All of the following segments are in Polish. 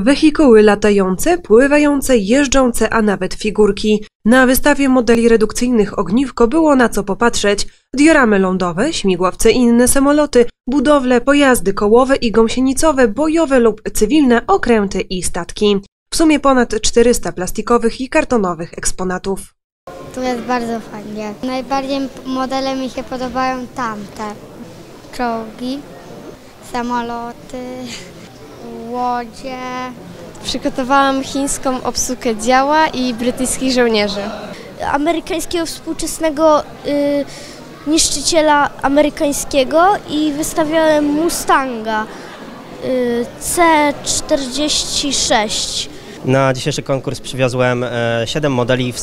Wehikuły latające, pływające, jeżdżące, a nawet figurki. Na wystawie modeli redukcyjnych Ogniwko było na co popatrzeć. Dioramy lądowe, śmigłowce i inne samoloty, budowle, pojazdy kołowe i gąsienicowe, bojowe lub cywilne, okręty i statki. W sumie ponad 400 plastikowych i kartonowych eksponatów. Tu jest bardzo fajnie. Najbardziej modele mi się podobają tamte. Czołgi, samoloty, łodzie. Przygotowałam chińską obsługę działa i brytyjskich żołnierzy. amerykańskiego współczesnego y, niszczyciela amerykańskiego i wystawiałem Mustanga y, C46. Na dzisiejszy konkurs przywiozłem 7 modeli w,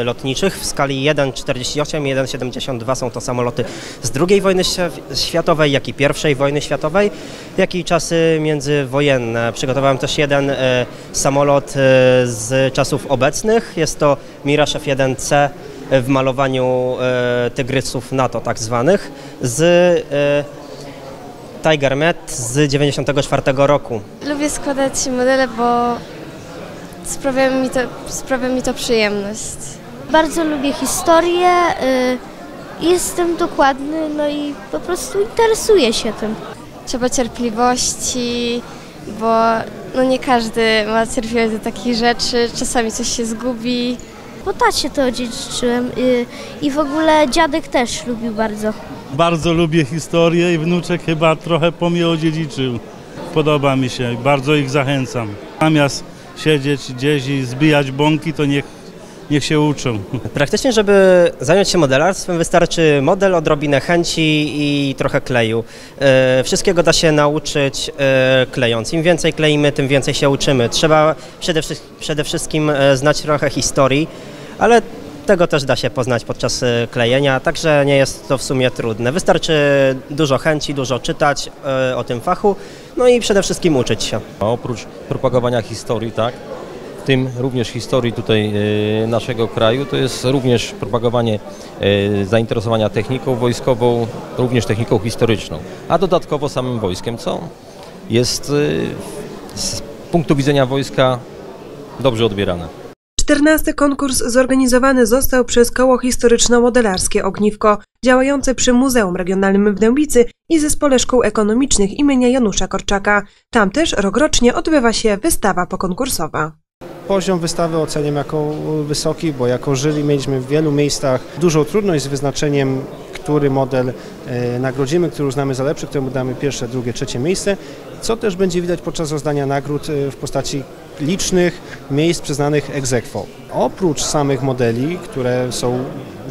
e, lotniczych w skali 1,48 i 1,72. Są to samoloty z II wojny świ- światowej, jak i I wojny światowej, jak i czasy międzywojenne. Przygotowałem też jeden e, samolot e, z czasów obecnych. Jest to Mirage F1C w malowaniu e, tygrysów NATO tak zwanych z e, Tiger Met z 94 roku. Lubię składać modele, bo sprawia mi to, sprawia mi to przyjemność. Bardzo lubię historię, y, jestem dokładny, no i po prostu interesuję się tym. Trzeba cierpliwości, bo no nie każdy ma cierpliwość do takich rzeczy, czasami coś się zgubi. Po tacie to odziedziczyłem y, i w ogóle dziadek też lubił bardzo. Bardzo lubię historię i wnuczek chyba trochę po mnie odziedziczył. Podoba mi się, bardzo ich zachęcam. Zamiast siedzieć gdzieś i zbijać bąki, to niech, niech się uczą. Praktycznie, żeby zająć się modelarstwem, wystarczy model, odrobinę chęci i trochę kleju. E, Wszystkiego da się nauczyć e, klejąc. Im więcej kleimy, tym więcej się uczymy. Trzeba przede, przede wszystkim e, znać trochę historii, ale tego też da się poznać podczas e, klejenia, także nie jest to w sumie trudne. Wystarczy dużo chęci, dużo czytać e, o tym fachu, no i przede wszystkim uczyć się. A oprócz propagowania historii, tak, w tym również historii tutaj e, naszego kraju, to jest również propagowanie zainteresowania techniką wojskową, również techniką historyczną, a dodatkowo samym wojskiem, co jest z punktu widzenia wojska dobrze odbierane. 14 konkurs zorganizowany został przez Koło Historyczno-Modelarskie Ogniwko, działające przy Muzeum Regionalnym w Dębicy i Zespole Szkół Ekonomicznych imienia Janusza Korczaka. Tam też rokrocznie odbywa się wystawa pokonkursowa. Poziom wystawy oceniam jako wysoki, bo jako jury mieliśmy w wielu miejscach dużą trudność z wyznaczeniem, który model e, nagrodzimy, który uznamy za lepszy, któremu damy pierwsze, drugie, trzecie miejsce, co też będzie widać podczas rozdania nagród e, w postaci licznych miejsc przyznanych ex aequo. Oprócz samych modeli, które są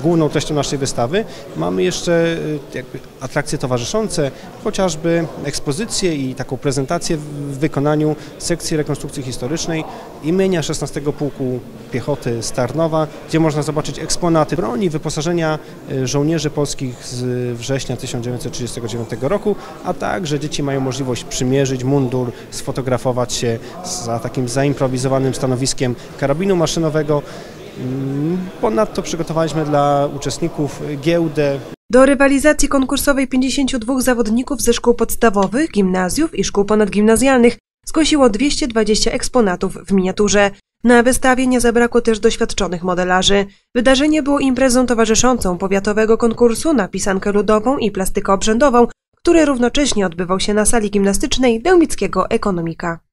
główną treścią naszej wystawy, mamy jeszcze jakby atrakcje towarzyszące, chociażby ekspozycje i taką prezentację w wykonaniu sekcji rekonstrukcji historycznej imienia 16 Pułku Piechoty Starnowa, gdzie można zobaczyć eksponaty broni, wyposażenia e, żołnierzy polskich z września 1939 roku, a także dzieci mają możliwość przymierzyć mundur, sfotografować się za takim zaimprowizowanym stanowiskiem karabinu maszynowego. Mm, Ponadto przygotowaliśmy dla uczestników giełdę Do rywalizacji konkursowej 52 zawodników ze szkół podstawowych, gimnazjów i szkół ponadgimnazjalnych zgłosiło 220 eksponatów w miniaturze. Na wystawie nie zabrakło też doświadczonych modelarzy. Wydarzenie było imprezą towarzyszącą powiatowego konkursu na pisankę ludową i plastykę obrzędową, który równocześnie odbywał się na sali gimnastycznej Dębickiego Ekonomika.